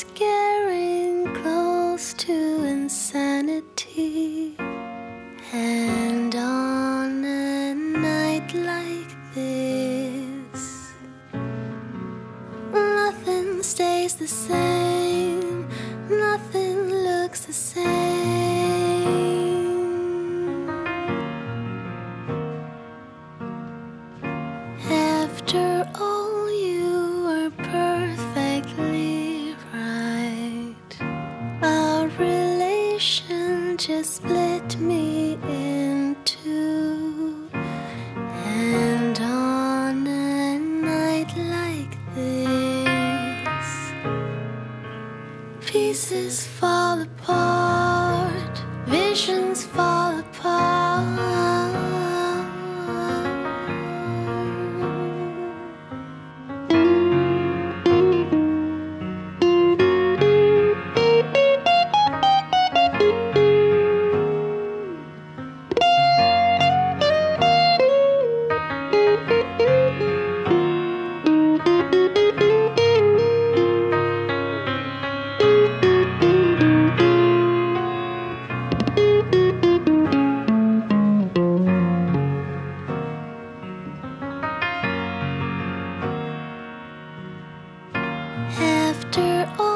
Scaring close to insanity. And on a night like this, nothing stays the same. Just split me in two. And on a night like this, pieces fall apart, visions fall apart. After all.